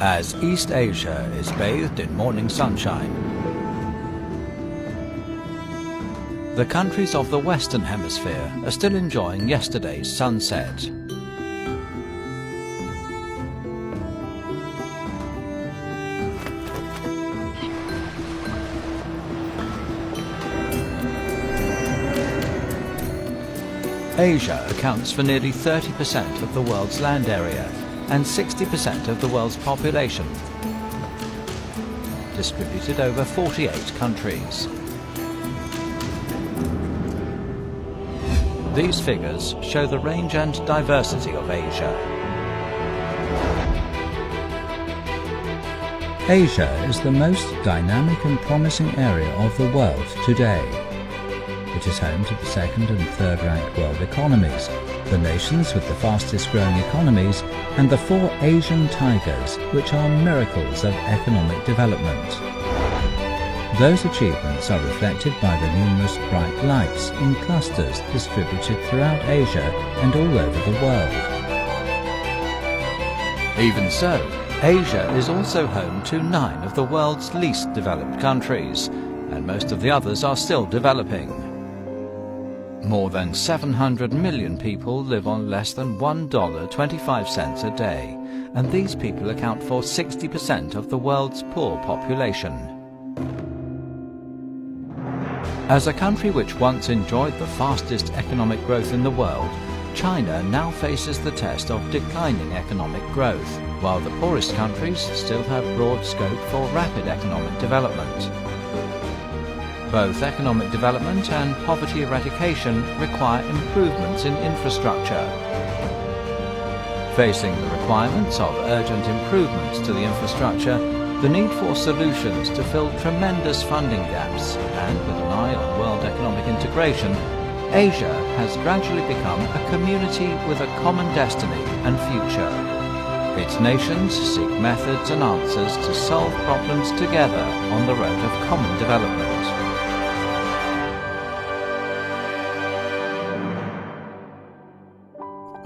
as East Asia is bathed in morning sunshine. The countries of the Western Hemisphere are still enjoying yesterday's sunset. Asia accounts for nearly 30% of the world's land area and 60% of the world's population, distributed over 48 countries. These figures show the range and diversity of Asia. Asia is the most dynamic and promising area of the world today. It is home to the second and third ranked world economies, the nations with the fastest growing economies, and the four Asian tigers, which are miracles of economic development. Those achievements are reflected by the numerous bright lights in clusters distributed throughout Asia and all over the world. Even so, Asia is also home to nine of the world's least developed countries, and most of the others are still developing. More than 700 million people live on less than $1.25 a day, and these people account for 60% of the world's poor population. As a country which once enjoyed the fastest economic growth in the world, China now faces the test of declining economic growth, while the poorest countries still have broad scope for rapid economic development. Both economic development and poverty eradication require improvements in infrastructure. Facing the requirements of urgent improvements to the infrastructure, the need for solutions to fill tremendous funding gaps, and with an eye on world economic integration, Asia has gradually become a community with a common destiny and future. Its nations seek methods and answers to solve problems together on the road of common development.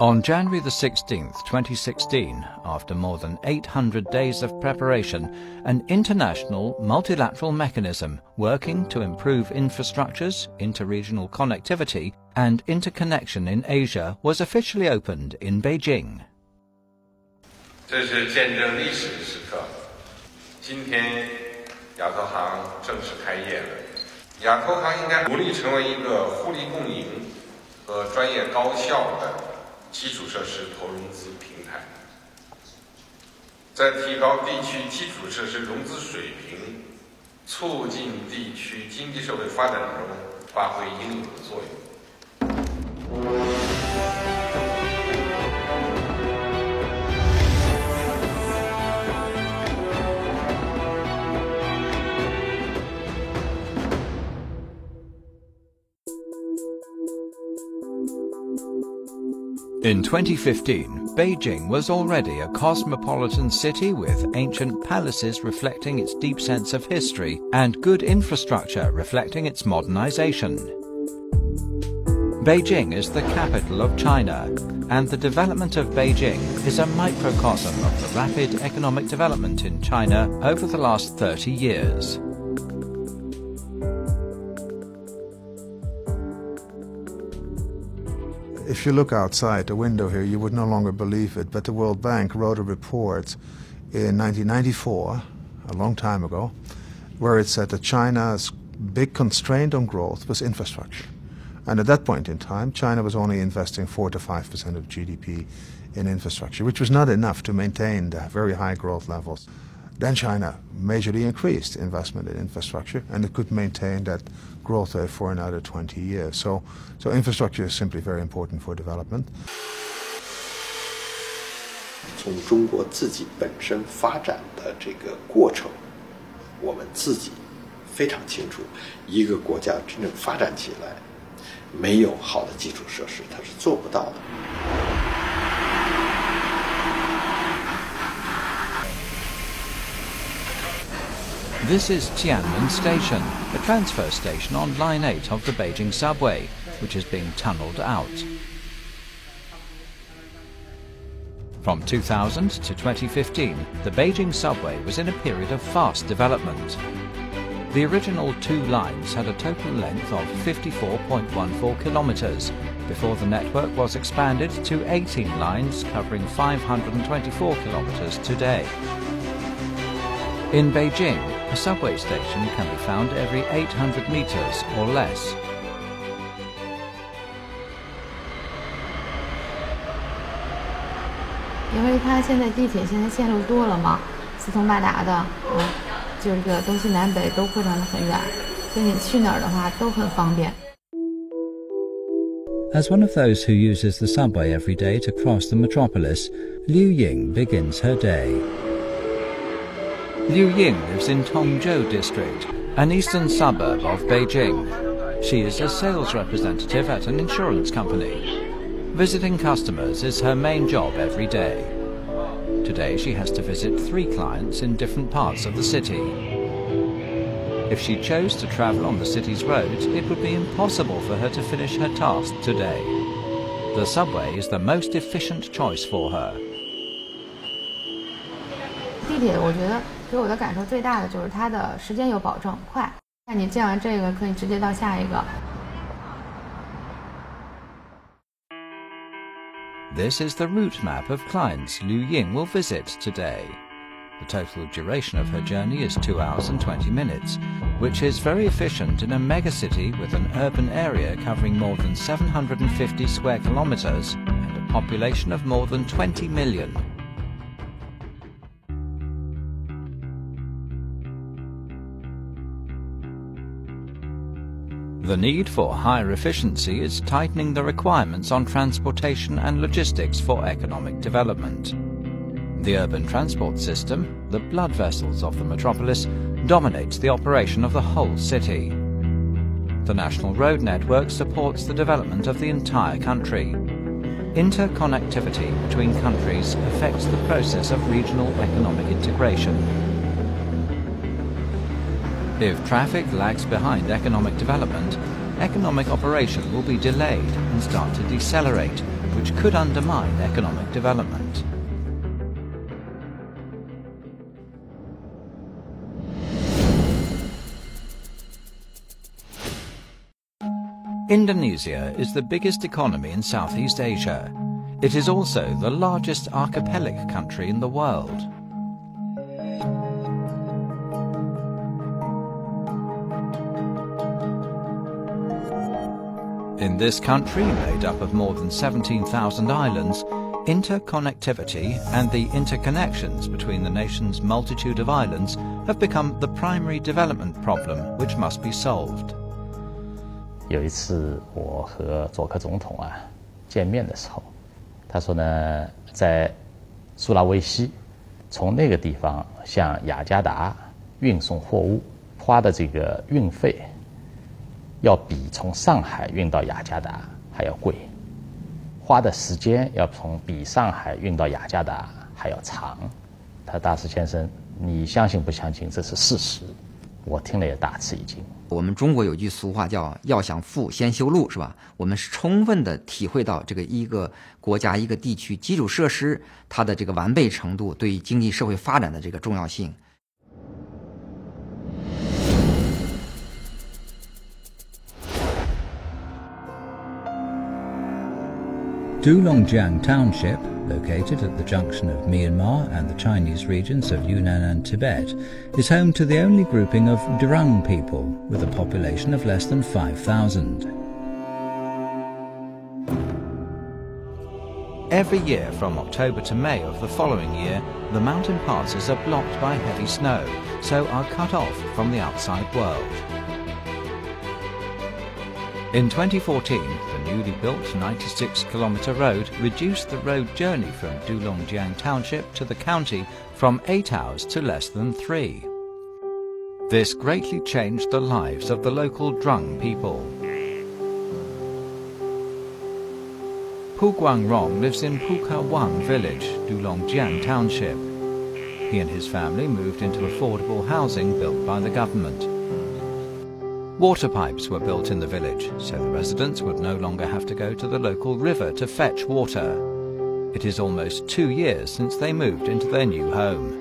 On January the 16th, 2016, after more than 800 days of preparation, an international multilateral mechanism working to improve infrastructures, interregional connectivity, and interconnection in Asia was officially opened in Beijing. 这是见证历史的时刻。今天，亚投行正式开业了。亚投行应该努力成为一个互利共赢和专业高效的 基础设施投融资平台，在提高地区基础设施融资水平、促进地区经济社会发展中发挥应有的作用。In 2015, Beijing was already a cosmopolitan city with ancient palaces reflecting its deep sense of history and good infrastructure reflecting its modernization. Beijing is the capital of China, and the development of Beijing is a microcosm of the rapid economic development in China over the last 30 years. If you look outside the window here, you would no longer believe it, but the World Bank wrote a report in 1994, a long time ago, where it said that China's big constraint on growth was infrastructure. And at that point in time, China was only investing 4 to 5% of GDP in infrastructure, which was not enough to maintain the very high growth levels. Then China majorly increased investment in infrastructure, and it could maintain that growth rate for another 20 years. So, so infrastructure is simply very important for development. 从中国自己本身发展的这个过程，我们自己非常清楚，一个国家真正发展起来，没有好的基础设施，它是做不到的。 This is Tianmen Station, a transfer station on Line 8 of the Beijing subway, which is being tunnelled out. From 2000 to 2015, the Beijing subway was in a period of fast development. The original two lines had a total length of 54.14 kilometers before the network was expanded to 18 lines covering 524 kilometers today. In Beijing, a subway station can be found every 800 metres or less. As one of those who uses the subway every day to cross the metropolis, Liu Ying begins her day. Liu Ying lives in Tongzhou district, an eastern suburb of Beijing. She is a sales representative at an insurance company. Visiting customers is her main job every day. Today she has to visit three clients in different parts of the city. If she chose to travel on the city's roads, it would be impossible for her to finish her task today. The subway is the most efficient choice for her. 地铁我觉得 给我的感受最大的就是它的时间有保证，快。那你见完这个可以直接到下一个。This is the route map of clients Liu Ying will visit today. The total duration of her journey is 2 hours and 20 minutes, which is very efficient in a megacity with an urban area covering more than 750 square kilometers and a population of more than 20 million. The need for higher efficiency is tightening the requirements on transportation and logistics for economic development. The urban transport system, the blood vessels of the metropolis, dominates the operation of the whole city. The national road network supports the development of the entire country. Interconnectivity between countries affects the process of regional economic integration. If traffic lags behind economic development, economic operation will be delayed and start to decelerate, which could undermine economic development. Indonesia is the biggest economy in Southeast Asia. It is also the largest archipelagic country in the world. In this country, made up of more than 17,000 islands, interconnectivity and the interconnections between the nation's multitude of islands have become the primary development problem which must be solved. 有一次，我和佐克总统啊见面的时候，他说呢，在苏拉威西，从那个地方向雅加达运送货物，花的这个运费 要比从上海运到雅加达还要贵，花的时间要从比上海运到雅加达还要长。他大师先生，你相信不相信这是事实？我听了也大吃一惊。我们中国有句俗话叫“要想富，先修路”，是吧？我们是充分的体会到这个一个国家、一个地区基础设施它的这个完备程度对于经济社会发展的这个重要性。Dulongjiang Township, located at the junction of Myanmar and the Chinese regions of Yunnan and Tibet, is home to the only grouping of Drung people, with a population of less than 5,000. Every year from October to May of the following year, the mountain passes are blocked by heavy snow, so are cut off from the outside world. In 2014, the newly built 96-kilometre road reduced the road journey from Dulongjiang Township to the county from eight hours to less than three. This greatly changed the lives of the local Drung people. Pu Guangrong lives in Pukawang village, Dulongjiang Township. He and his family moved into affordable housing built by the government. Water pipes were built in the village, so the residents would no longer have to go to the local river to fetch water. It is almost two years since they moved into their new home.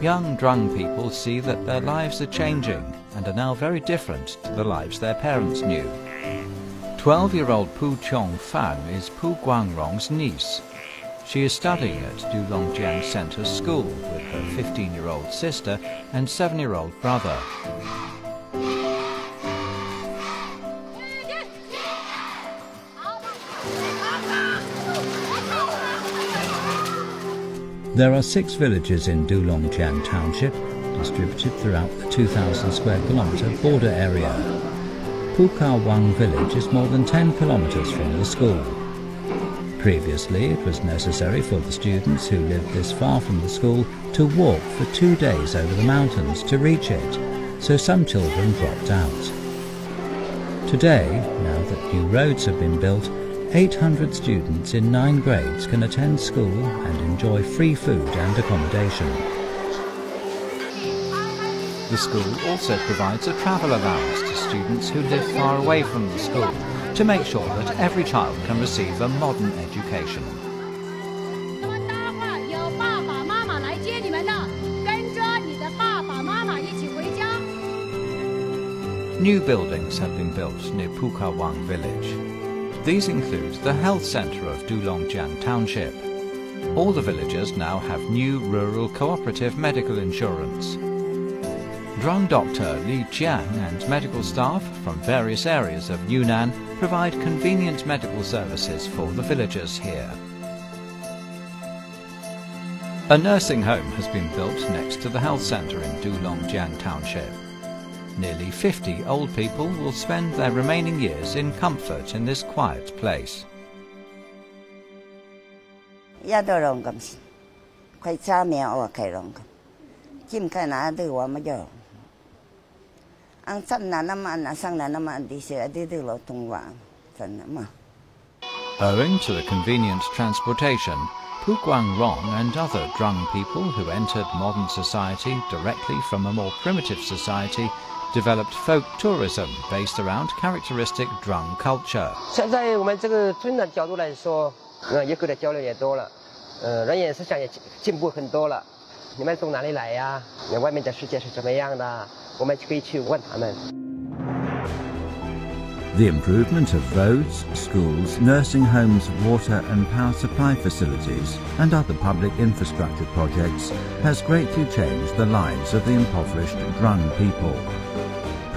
Young Drung people see that their lives are changing and are now very different to the lives their parents knew. 12-year-old Pu Chong Fan is Pu Guangrong's niece. She is studying at Dulongjiang Center School with her 15-year-old sister and 7-year-old brother. There are six villages in Dulongjiang Township, distributed throughout the 2,000 square kilometre border area. Pukawang village is more than 10 kilometres from the school. Previously, it was necessary for the students who lived this far from the school to walk for two days over the mountains to reach it, so some children dropped out. Today, now that new roads have been built, 800 students in nine grades can attend school and enjoy free food and accommodation. The school also provides a travel allowance to students who live far away from the school to make sure that every child can receive a modern education. New buildings have been built near Pukawang village. These include the health centre of Dulongjiang Township. All the villagers now have new rural cooperative medical insurance. Drung doctor Li Jiang and medical staff from various areas of Yunnan provide convenient medical services for the villagers here. A nursing home has been built next to the health centre in Dulongjiang Township. Nearly 50 old people will spend their remaining years in comfort in this quiet place. Owing to the convenient transportation, Pu Guangrong and other Drung people who entered modern society directly from a more primitive society developed folk tourism based around characteristic Drung culture. 现在我们这个村的角度来说，呃，游客的交流也多了，呃，人也思想也进步很多了。你们从哪里来呀？外面的世界是怎么样的？我们可以去问他们。The improvement of roads, schools, nursing homes, water and power supply facilities and other public infrastructure projects has greatly changed the lives of the impoverished Drung people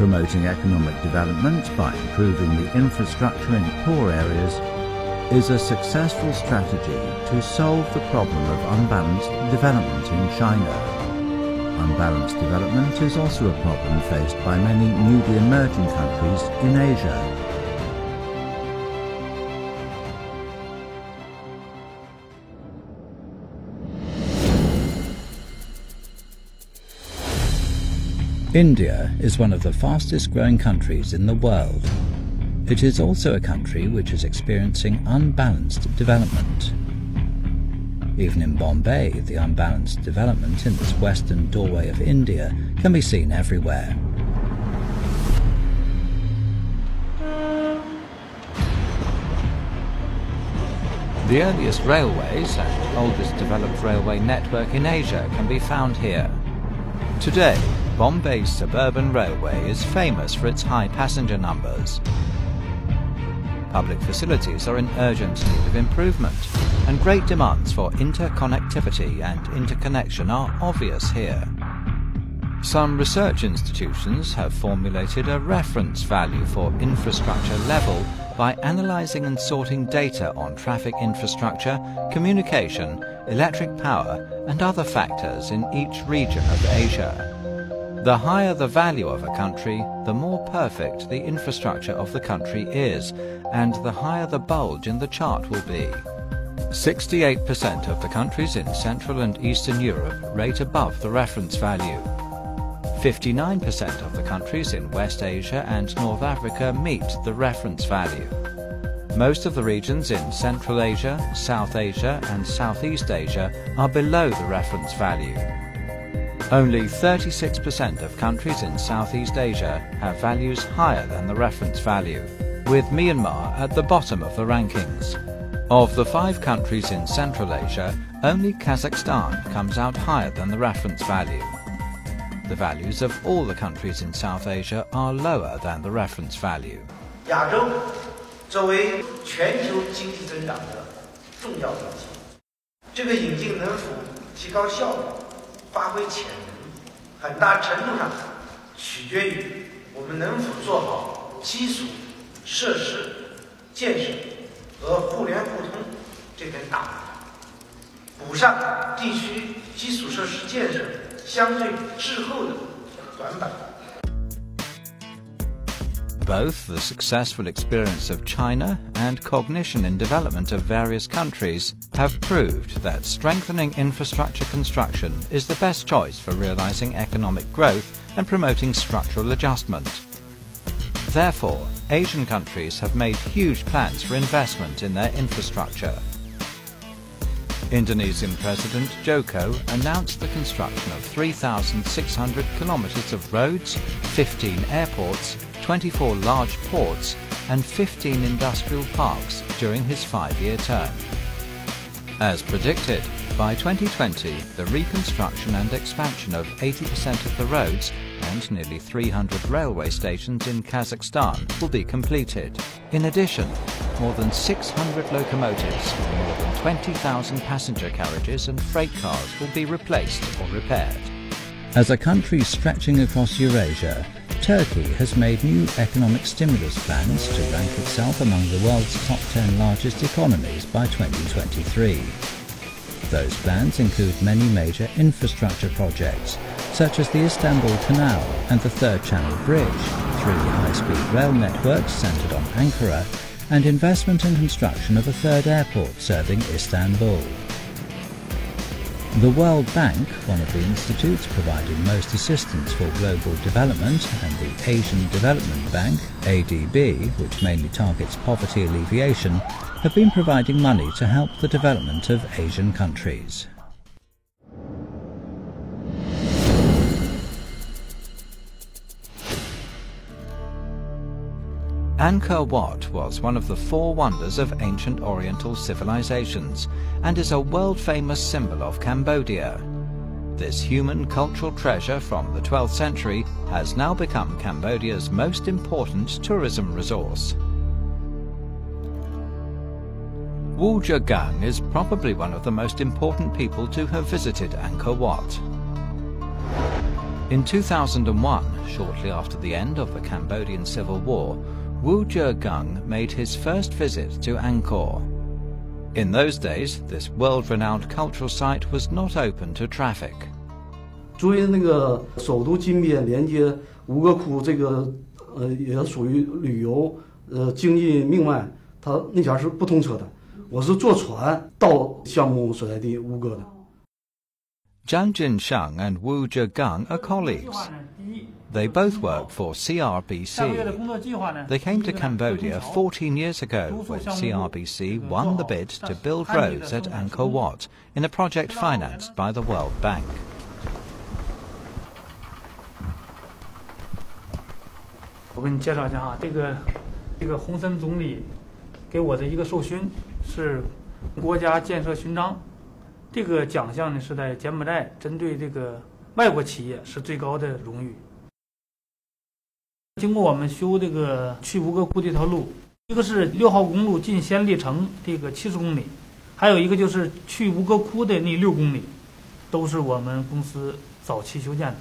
promoting economic development by improving the infrastructure in poor areas is a successful strategy to solve the problem of unbalanced development in China. Unbalanced development is also a problem faced by many newly emerging countries in Asia. India is one of the fastest growing countries in the world. It is also a country which is experiencing unbalanced development. Even in Bombay, the unbalanced development in this western doorway of India can be seen everywhere. The earliest railways and oldest developed railway network in Asia can be found here. Today, Bombay's suburban railway is famous for its high passenger numbers. Public facilities are in urgent need of improvement, and great demands for interconnectivity and interconnection are obvious here. Some research institutions have formulated a reference value for infrastructure level by analysing and sorting data on traffic infrastructure, communication, electric power and other factors in each region of Asia. The higher the value of a country, the more perfect the infrastructure of the country is, and the higher the bulge in the chart will be. 68% of the countries in Central and Eastern Europe rate above the reference value. 59% of the countries in West Asia and North Africa meet the reference value. Most of the regions in Central Asia, South Asia and Southeast Asia are below the reference value. Only 36% of countries in Southeast Asia have values higher than the reference value, with Myanmar at the bottom of the rankings. Of the five countries in Central Asia, only Kazakhstan comes out higher than the reference value. The values of all the countries in South Asia are lower than the reference value. 亚洲作为全球经济增长的重要引擎，这个引擎能否提高效率、发挥潜能， 很大程度上取决于我们能否做好基础设施建设和互联互通这根大，补上地区基础设施建设相对滞后的短板。Both the successful experience of China and cognition in development of various countries have proved that strengthening infrastructure construction is the best choice for realizing economic growth and promoting structural adjustment. Therefore, Asian countries have made huge plans for investment in their infrastructure. Indonesian President Joko announced the construction of 3,600 kilometers of roads, 15 airports, 24 large ports, and 15 industrial parks during his five-year term. As predicted, by 2020, the reconstruction and expansion of 80% of the roads and nearly 300 railway stations in Kazakhstan will be completed. In addition, more than 600 locomotives, more than 20,000 passenger carriages and freight cars will be replaced or repaired. As a country stretching across Eurasia, Turkey has made new economic stimulus plans to rank itself among the world's top 10 largest economies by 2023. Those plans include many major infrastructure projects, such as the Istanbul Canal and the Third Channel Bridge, three high-speed rail networks centered on Ankara, and investment and construction of a third airport serving Istanbul. The World Bank, one of the institutes providing most assistance for global development, and the Asian Development Bank, ADB, which mainly targets poverty alleviation, have been providing money to help the development of Asian countries. Angkor Wat was one of the four wonders of ancient Oriental civilizations and is a world-famous symbol of Cambodia. This human cultural treasure from the 12th century has now become Cambodia's most important tourism resource. Wu Zhegang is probably one of the most important people to have visited Angkor Wat. In 2001, shortly after the end of the Cambodian Civil War, Wu Zhegang made his first visit to Angkor. In those days, this world-renowned cultural site was not open to traffic. 作为那个首都金边连接吴哥窟这个呃也属于旅游呃经济命脉，它那前是不通车的。 我是坐船到项目所在地吴哥的。 Zhang Jinsheng and Wu Zhegang are colleagues. They both work for CRBC. They came to Cambodia 14 years ago when CRBC won the bid to build roads at Angkor Wat in a project financed by the World Bank. 我给你介绍一下哈，这个这个洪森总理给我的一个授勋 是国家建设勋章，这个奖项呢是在柬埔寨针对这个外国企业是最高的荣誉。经过我们修这个去吴哥窟这条路，一个是六号公路进暹粒城这个七十公里，还有一个就是去吴哥窟的那六公里，都是我们公司早期修建的。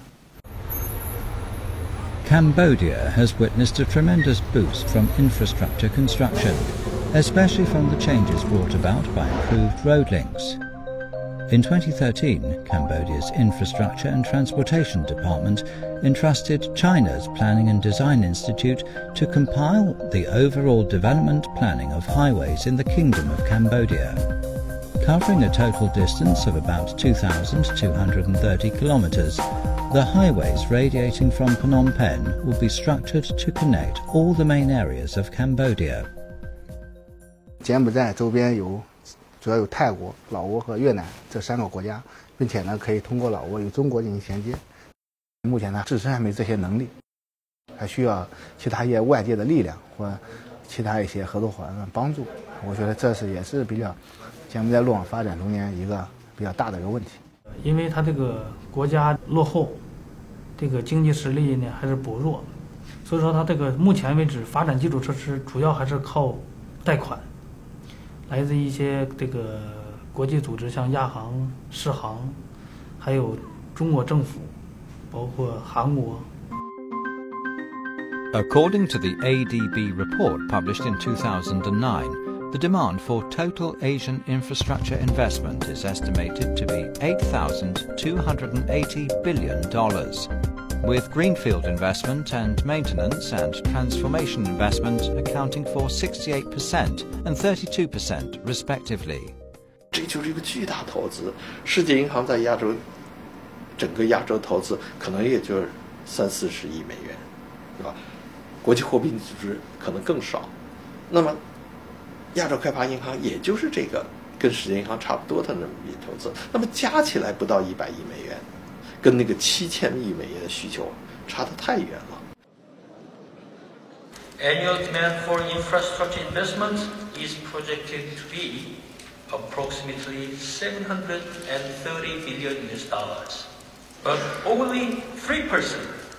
Cambodia has witnessed a tremendous boost from infrastructure construction, especially from the changes brought about by improved road links. In 2013, Cambodia's Infrastructure and Transportation Department entrusted China's Planning and Design Institute to compile the overall development planning of highways in the Kingdom of Cambodia. Covering a total distance of about 2,230 kilometers, the highways radiating from Phnom Penh will be structured to connect all the main areas of Cambodia. 柬埔寨周边有，主要有泰国、老挝和越南这三个国家，并且呢，可以通过老挝与中国进行衔接。目前呢，自身还没这些能力，还需要其他一些外界的力量或其他一些合作伙伴帮助。我觉得这是也是比较柬埔寨路网发展中间一个比较大的一个问题。因为它这个国家落后，这个经济实力呢还是薄弱，所以说它这个目前为止发展基础设施主要还是靠贷款，来自一些这个国际组织，像亚行、世行，还有中国政府，包括韩国。According to the ADB report published in 2009, the demand for total Asian infrastructure investment is estimated to be $8,280 billion, with greenfield investment and maintenance and transformation investment accounting for 68% and 32% respectively. 这就是一个巨大投资。世界银行在亚洲，整个亚洲投资可能也就是三四十亿美元，是吧？国际货币组织可能更少，那么亚洲开发银行也就是这个跟世界银行差不多的那么一笔投资，那么加起来不到一百亿美元， 跟那个七千亿美元的需求差得太远了。Annual demand for infrastructure investment is projected to be approximately 730 billion US dollars, but only 3%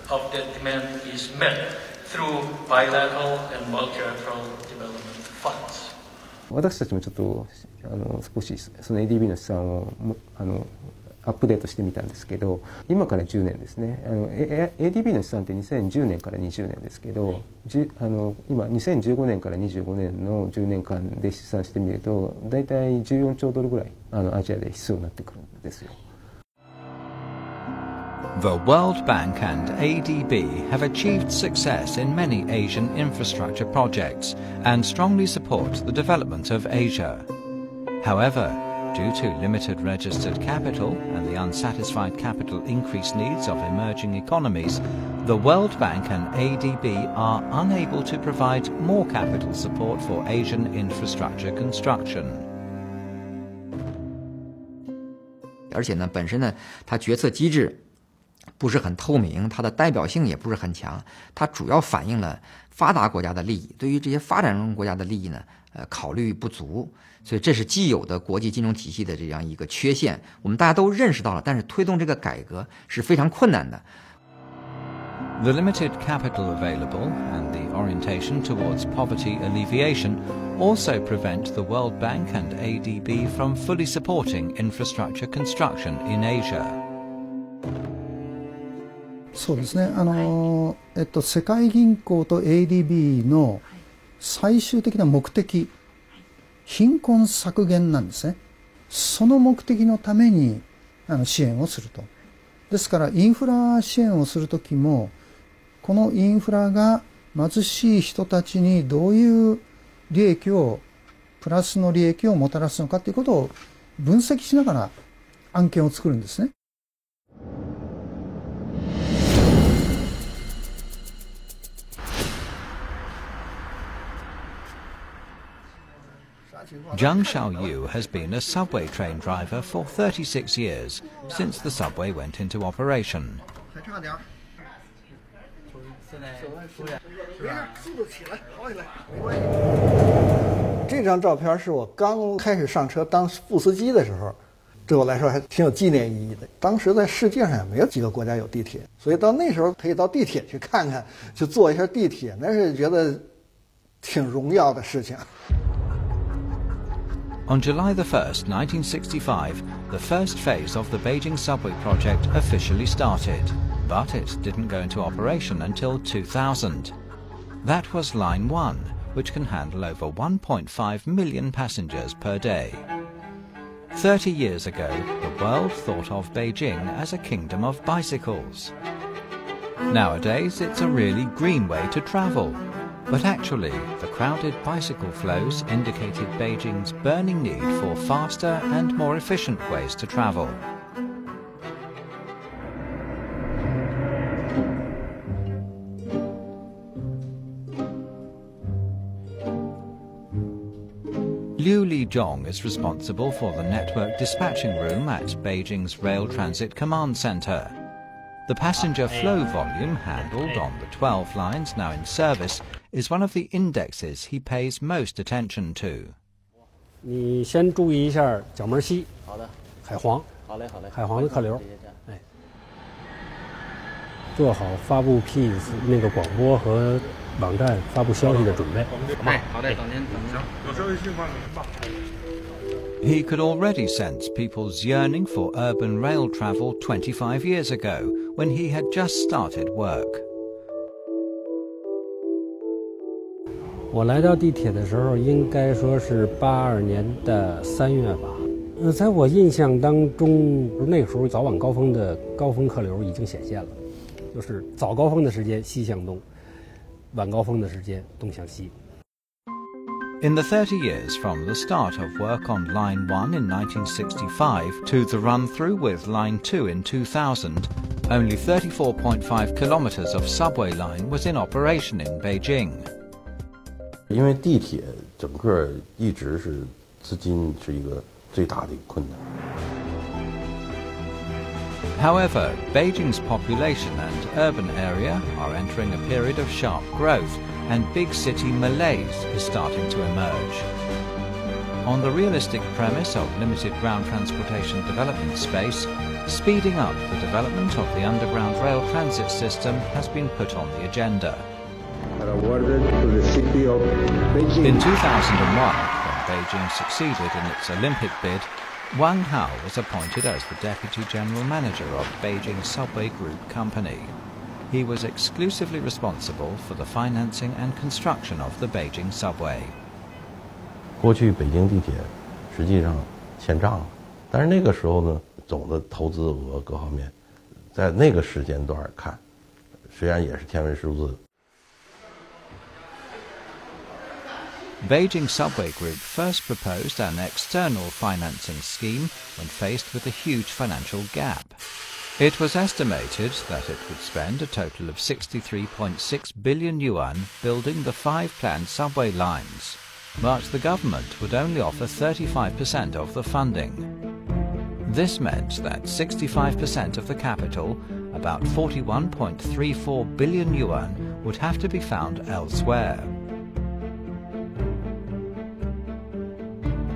of that demand is met. through bilateral and multilateral development funds. 私たちもちょっとあの少しその ADB の試算をあの アップデートしてみたんですけど今から10年ですねあの ADB の試算って2010年から20年ですけどあの今2015年から25年の10年間で試算してみると大体14兆ドルぐらいあのアジアで必要になってくるんですよ。The World Bank and ADB have achieved success in many Asian infrastructure projects and strongly support the development of Asia. However, due to limited registered capital and the unsatisfied capital increase needs of emerging economies, the World Bank and ADB are unable to provide more capital support for Asian infrastructure construction. 而且呢，本身呢，它决策机制不是很透明，它的代表性也不是很强，它主要反映了发达国家的利益，对于这些发展中国家的利益呢，呃，考虑不足， 所以这是既有的国际金融体系的这样一个缺陷，我们大家都认识到了，但是推动这个改革是非常困难的。The limited capital available and the orientation towards poverty alleviation also prevent the World Bank and ADB from fully supporting infrastructure construction in Asia. そうですねあの、えっと、世界銀行と ADB の最終的な目的 貧困削減なんですねその目的のためにあの支援をするとですからインフラ支援をする時もこのインフラが貧しい人たちにどういう利益をプラスの利益をもたらすのかということを分析しながら案件を作るんですね。Zhang Xiaoyu has been a subway train driver for 36 years, since the subway went into operation. 这张照片是我刚开始上车当副司机的时候，对我来说还挺有纪念意义的。当时在世界上也没有几个国家有地铁，所以到那时候可以到地铁去看看，去坐一下地铁，那是觉得挺荣耀的事情。 On July 1, 1965, the first phase of the Beijing subway project officially started, but it didn't go into operation until 2000. That was Line 1, which can handle over 1.5 million passengers per day. 30 years ago, the world thought of Beijing as a kingdom of bicycles. Nowadays, it's a really green way to travel, but actually, the crowded bicycle flows indicated Beijing's burning need for faster and more efficient ways to travel. Liu Lijong is responsible for the network dispatching room at Beijing's Rail Transit Command Center. The passenger flow volume handled on the 12 lines now in service is one of the indexes he pays most attention to. 你先注意一下角门溪，好的，海黄，好嘞，好嘞，海黄的客流，哎，做好发布 P 那个广播和网站发布消息的准备。哎，好的，等您等您。有消息信发给您吧。 He could already sense people's yearning for urban rail travel 25 years ago when he had just started work. 我来到地铁的时候，应该说是八二年的三月吧。呃，在我印象当中，那时候早晚高峰的高峰客流已经显现了，就是早高峰的时间西向东，晚高峰的时间东向西。In the 30 years from the start of work on Line 1 in 1965 to the run through with Line 2 in 2000, only 34.5 kilometers of subway line was in operation in Beijing. 因为地铁整个一直是资金是一个最大的一个困难。 However, Beijing's population and urban area are entering a period of sharp growth, and big city malaise is starting to emerge. On the realistic premise of limited ground transportation development space, speeding up the development of the underground rail transit system has been put on the agenda. awarded to the city of Beijing. In 2001, when Beijing succeeded in its Olympic bid, Wang Hao was appointed as the Deputy General Manager of Beijing Subway Group Company. He was exclusively responsible for the financing and construction of the Beijing subway. 过去北京地铁实际上欠账了，但是那个时候呢，总的投资额各方面，在那个时间段看，虽然也是天文数字。 Beijing Subway Group first proposed an external financing scheme when faced with a huge financial gap. It was estimated that it would spend a total of 63.6 billion yuan building the five planned subway lines, but the government would only offer 35% of the funding. This meant that 65% of the capital, about 41.34 billion yuan, would have to be found elsewhere.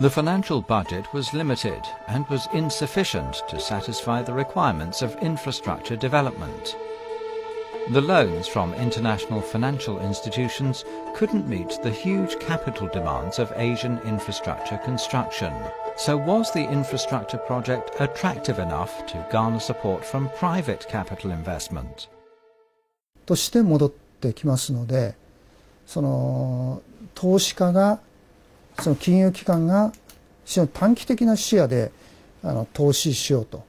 The financial budget was limited and was insufficient to satisfy the requirements of infrastructure development. The loans from international financial institutions couldn't meet the huge capital demands of Asian infrastructure construction. So was the infrastructure project attractive enough to garner support from private capital investment? として戻ってきますのでその投資家が その金融機関が非常に短期的な視野であの投資しようと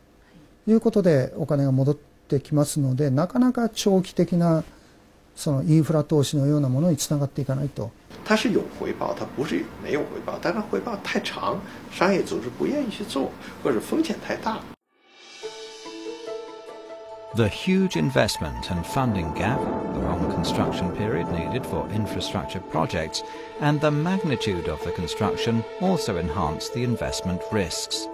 いうことでお金が戻ってきますのでなかなか長期的なそのインフラ投資のようなものにつながっていかないと。它是有回报，它不是没有回报，但是回报太长，商业组织不愿意去做，或者风险太大。The huge investment and funding gap, the long construction period needed for infrastructure projects, and the magnitude of the construction also enhance the investment risks.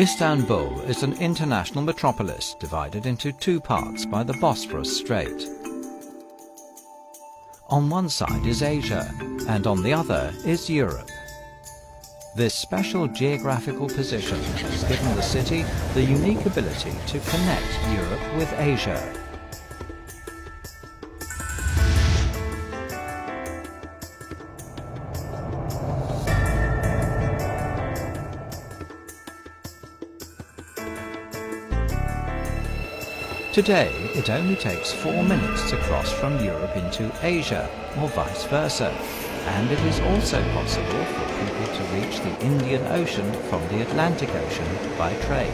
Istanbul is an international metropolis divided into two parts by the Bosphorus Strait. On one side is Asia, and on the other is Europe. This special geographical position has given the city the unique ability to connect Europe with Asia. Today, it only takes four minutes to cross from Europe into Asia, or vice versa. and it is also possible for people to reach the Indian Ocean from the Atlantic Ocean by train.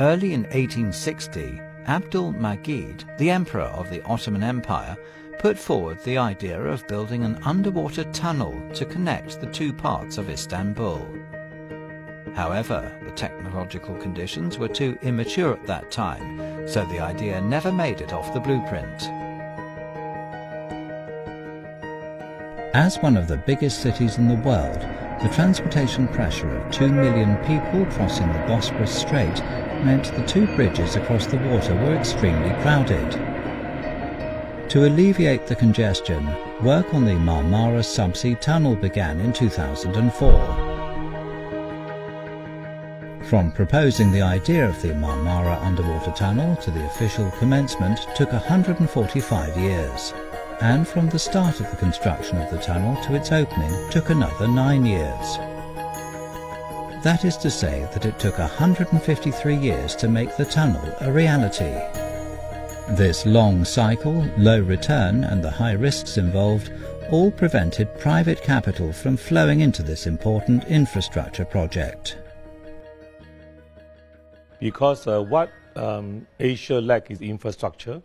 Early in 1860, Abdul Majid, the emperor of the Ottoman Empire, put forward the idea of building an underwater tunnel to connect the two parts of Istanbul. However, the technological conditions were too immature at that time, so the idea never made it off the blueprint. As one of the biggest cities in the world, the transportation pressure of two million people crossing the Bosporus Strait meant the two bridges across the water were extremely crowded. To alleviate the congestion, work on the Marmara subsea tunnel began in 2004. From proposing the idea of the Marmara underwater tunnel to the official commencement took 145 years, and from the start of the construction of the tunnel to its opening took another nine years. That is to say that it took 153 years to make the tunnel a reality. This long cycle, low return and the high risks involved all prevented private capital from flowing into this important infrastructure project. Because uh, what um, Asia lacks is infrastructure,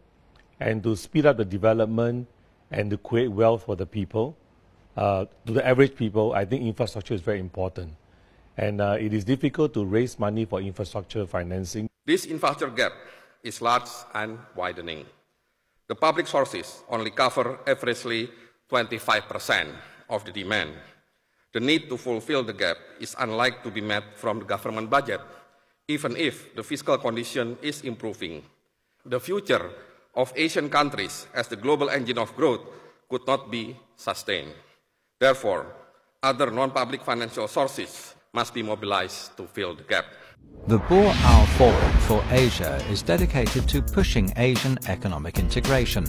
and to speed up the development and to create wealth for the people, uh, to the average people, I think infrastructure is very important. And uh, it is difficult to raise money for infrastructure financing. This infrastructure gap is large and widening. The public sources only cover averagely 25% of the demand. The need to fulfill the gap is unlikely to be met from the government budget, even if the fiscal condition is improving. The future of Asian countries as the global engine of growth could not be sustained. Therefore, other non-public financial sources must be mobilized to fill the gap. The Boao Forum for Asia is dedicated to pushing Asian economic integration.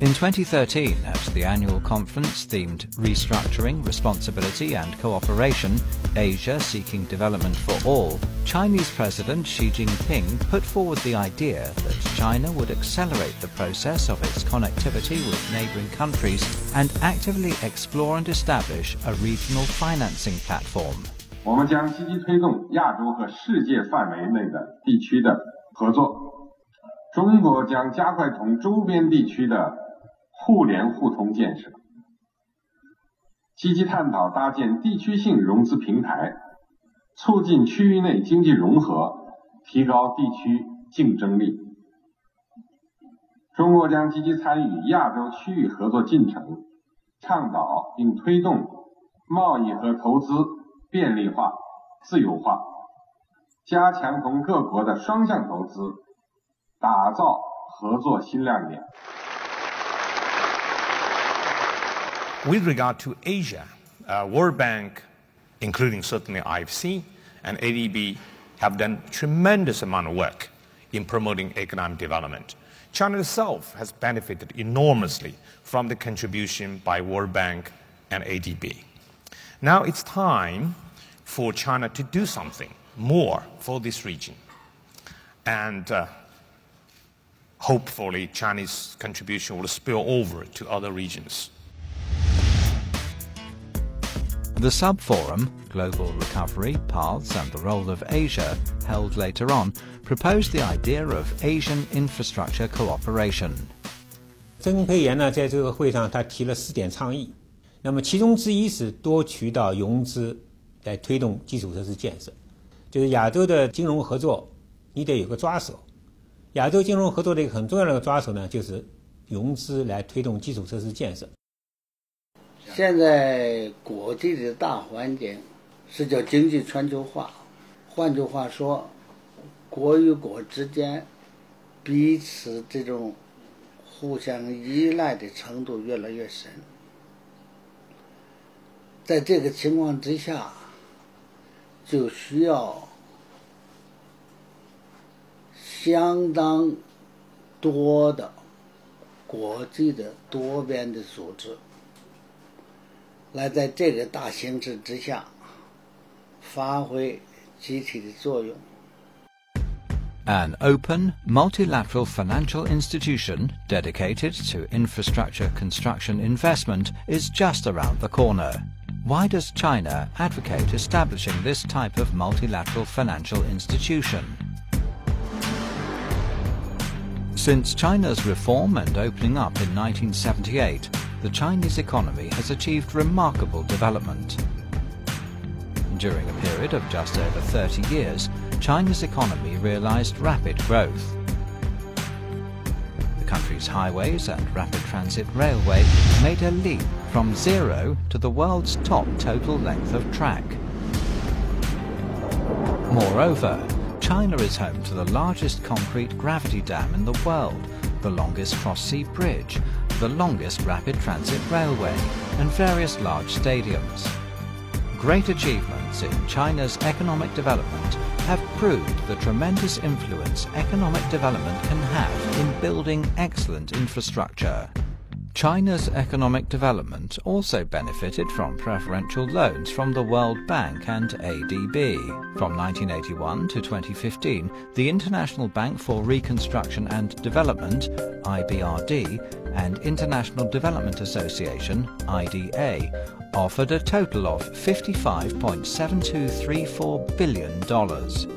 In 2013, at the annual conference themed Restructuring, Responsibility and Cooperation, Asia Seeking Development for All, Chinese President Xi Jinping put forward the idea that China would accelerate the process of its connectivity with neighboring countries and actively explore and establish a regional financing platform. 我们将积极推动亚洲和世界范围内的地区的合作。中国将加快同周边地区的 互联互通建设，积极探讨搭建地区性融资平台，促进区域内经济融合，提高地区竞争力。中国将积极参与亚洲区域合作进程，倡导并推动贸易和投资。便利化、自由化，加强同各国的双向投资，打造合作新亮点。With regard to Asia, uh, World Bank, including certainly IFC and ADB, have done tremendous amount of work in promoting economic development. China itself has benefited enormously from the contribution by World Bank and ADB. Now it's time for China to do something more for this region. And uh, hopefully, Chinese contribution will spill over to other regions. The sub-forum, Global Recovery, Paths and the Role of Asia, held later on, proposed the idea of Asian infrastructure cooperation. 曾培炎呢，在这个会上他提了四点倡议，那么其中之一是多渠道融资来推动基础设施建设。就是亚洲的金融合作，你得有个抓手。亚洲金融合作的一个很重要的抓手呢，就是融资来推动基础设施建设。 现在国际的大环境是叫经济全球化，换句话说，国与国之间彼此这种互相依赖的程度越来越深。在这个情况之下，就需要相当多的国际的多边的组织，来在这个大形势之下发挥集体的作用。 an open, multilateral financial institution dedicated to infrastructure construction investment is just around the corner. Why does China advocate establishing this type of multilateral financial institution? Since China's reform and opening up in 1978, the Chinese economy has achieved remarkable development. During a period of just over 30 years, China's economy realized rapid growth. The country's highways and rapid transit railway made a leap from zero to the world's top total length of track. Moreover, China is home to the largest concrete gravity dam in the world, the longest cross-sea bridge, the longest rapid transit railway, and various large stadiums. Great achievements in China's economic development have proved the tremendous influence economic development can have in building excellent infrastructure. China's economic development also benefited from preferential loans from the World Bank and ADB. From 1981 to 2015, the International Bank for Reconstruction and Development, IBRD, and International Development Association, IDA, offered a total of $55.7234 billion.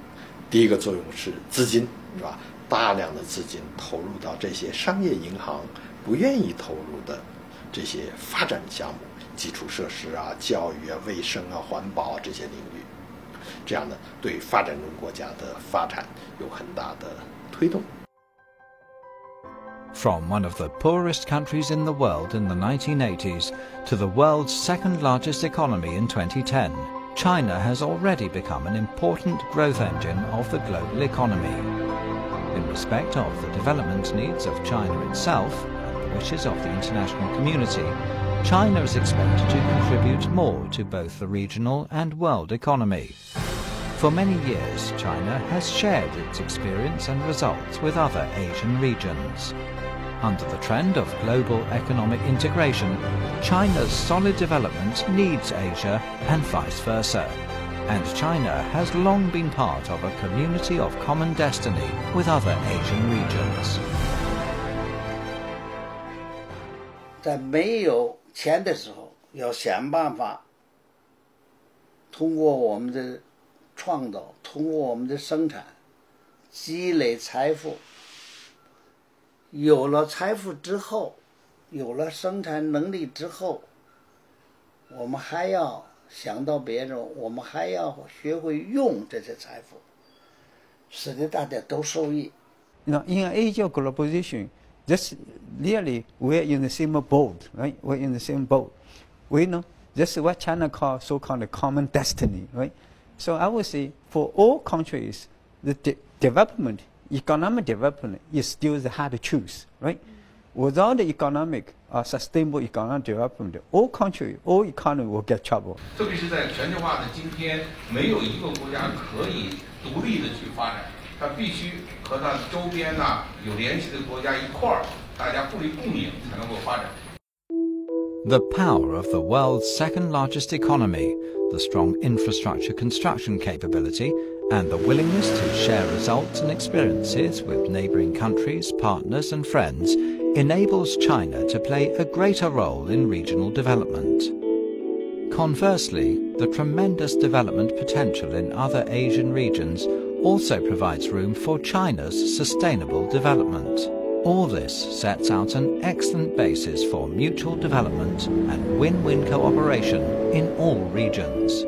第一个作用是资金，是吧？大量的资金投入到这些商业银行不愿意投入的这些发展项目，基础设施啊、教育啊、卫生啊、环保啊这些领域，这样呢，对发展中国家的发展有很大的推动。From one of the poorest countries in the world in the 1980s to the world's second largest economy in 2010, China has already become an important growth engine of the global economy. In respect of the development needs of China itself and the wishes of the international community, China is expected to contribute more to both the regional and world economy. For many years, China has shared its experience and results with other Asian regions. Under the trend of global economic integration, China's solid development needs Asia and vice versa. And China has long been part of a community of common destiny with other Asian regions. 在没有钱的时候，要想办法通过我们的创造，通过我们的生产，积累财富。 有了财富之后，有了生产能力之后，我们还要想到别人，我们还要学会用这些财富，使得大家都受益。You know, in an age of globalization, this really we're in the same boat, right? We're in the same boat. We know this is what China calls so-called common destiny, right? So I would say for all countries, the de development, economic development is still the hard to choose, right? Without the economic, uh, sustainable economic development, all country, all economy will get trouble. 特别是在全球化的今天，没有一个国家可以独立的去发展，它必须和它周边呐、有联系的国家一块儿，大家互利共赢才能够发展。The power of the world's second largest economy, the strong infrastructure construction capability, and the willingness to share results and experiences with neighbouring countries, partners, and friends enables China to play a greater role in regional development. Conversely, the tremendous development potential in other Asian regions also provides room for China's sustainable development. All this sets out an excellent basis for mutual development and win-win cooperation in all regions.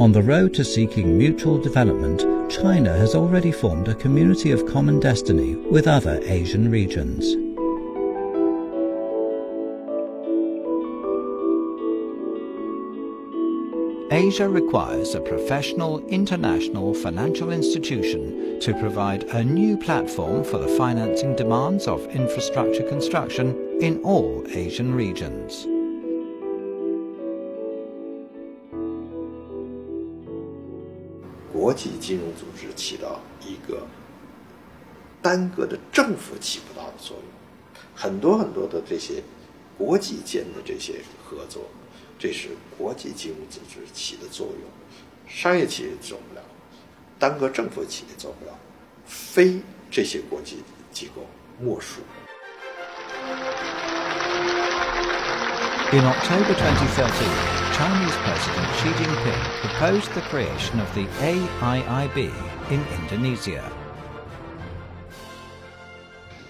On the road to seeking mutual development, China has already formed a community of common destiny with other Asian regions. Asia requires a professional international financial institution to provide a new platform for the financing demands of infrastructure construction in all Asian regions. 国际金融组织起到一个单个的政府起不到的作用，很多很多的这些国际间的这些合作， 这是国际金融组织起的作用，商业企业做不了，单个政府企业做不了，非这些国际机构莫属。In October 2013, Chinese President Xi Jinping proposed the creation of the AIIB in Indonesia.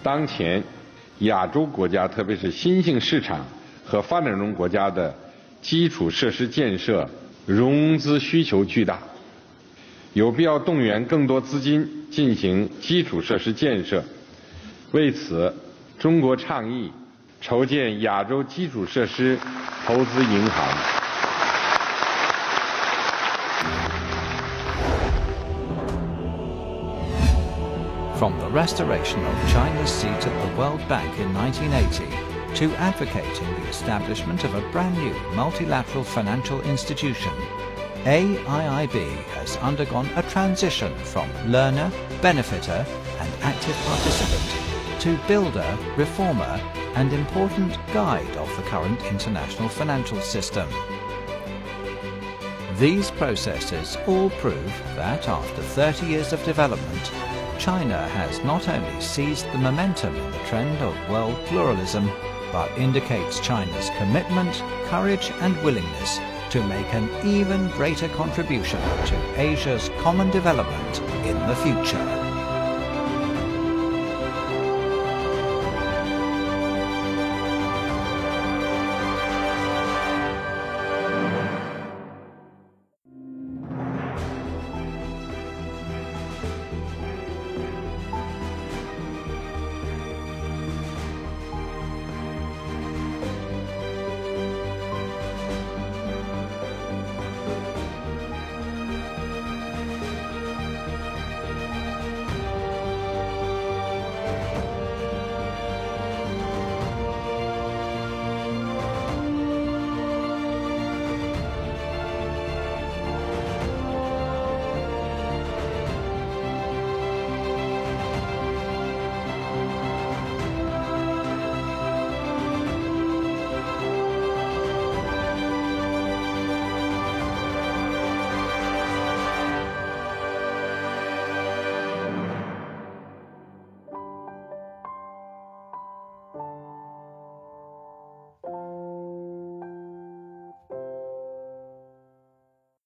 当前，亚洲国家，特别是新兴市场和发展中国家的基础设施建设融资需求巨大，有必要动员更多资金进行基础设施建设。为此，中国倡议筹建亚洲基础设施投资银行。from the restoration of China's seat at the World Bank in 1980 to advocating the establishment of a brand new multilateral financial institution, AIIB has undergone a transition from learner, benefiter and active participant to builder, reformer and important guide of the current international financial system. These processes all prove that after 30 years of development, China has not only seized the momentum in the trend of world pluralism, but indicates China's commitment, courage and willingness to make an even greater contribution to Asia's common development in the future.